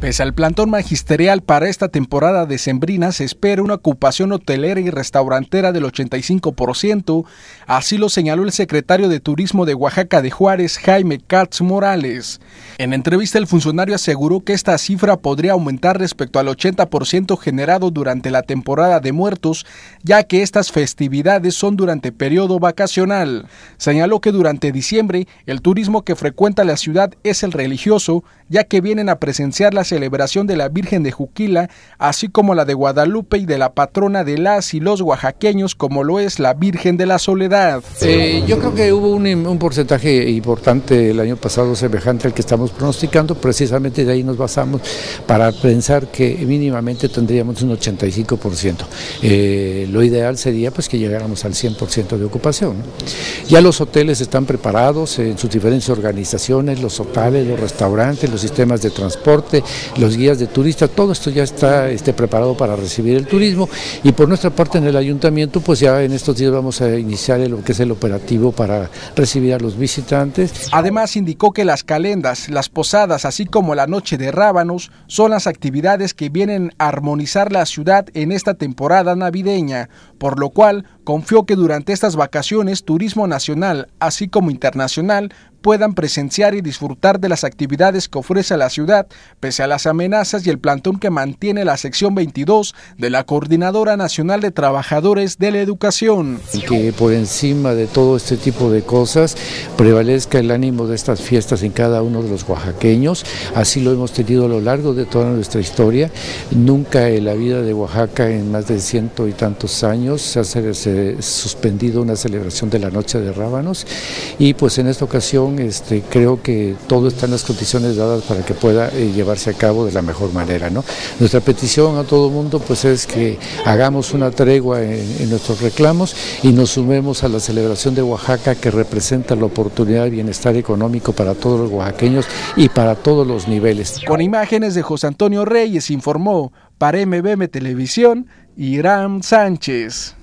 Pese al plantón magisterial para esta temporada de Sembrina, se espera una ocupación hotelera y restaurantera del 85%, así lo señaló el secretario de Turismo de Oaxaca de Juárez, Jaime Katz Morales. En entrevista, el funcionario aseguró que esta cifra podría aumentar respecto al 80% generado durante la temporada de muertos, ya que estas festividades son durante periodo vacacional. Señaló que durante diciembre, el turismo que frecuenta la ciudad es el religioso, ya que vienen a presenciar las celebración de la Virgen de Juquila, así como la de Guadalupe y de la patrona de las y los oaxaqueños, como lo es la Virgen de la Soledad. Eh, yo creo que hubo un, porcentaje importante el año pasado semejante al que estamos pronosticando, precisamente de ahí nos basamos para pensar que mínimamente tendríamos un 85%. Eh, lo ideal sería pues que llegáramos al 100% de ocupación. Ya los hoteles están preparados en sus diferentes organizaciones, los hoteles, los restaurantes, los sistemas de transporte, los guías de turistas, todo esto ya está este, preparado para recibir el turismo y por nuestra parte en el ayuntamiento pues ya en estos días vamos a iniciar lo que es el operativo para recibir a los visitantes. Además indicó que las calendas, las posadas, así como la noche de rábanos son las actividades que vienen a armonizar la ciudad en esta temporada navideña, por lo cual confió que durante estas vacaciones turismo nacional, así como internacional, puedan presenciar y disfrutar de las actividades que ofrece la ciudad, pese a las amenazas y el plantón que mantiene la sección 22 de la Coordinadora Nacional de Trabajadores de la Educación. Que por encima de todo este tipo de cosas prevalezca el ánimo de estas fiestas en cada uno de los oaxaqueños, así lo hemos tenido a lo largo de toda nuestra historia, nunca en la vida de Oaxaca en más de ciento y tantos años se ha suspendido una celebración de la Noche de Rábanos y pues en esta ocasión este, creo que todo está en las condiciones dadas para que pueda eh, llevarse a cabo de la mejor manera. Nuestra petición a todo el mundo pues, es que hagamos una tregua en, nuestros reclamos y nos sumemos a la celebración de Oaxaca que representa la oportunidad de bienestar económico para todos los oaxaqueños y para todos los niveles. Con imágenes de José Antonio Reyes informó para MBM Televisión Irán Sánchez.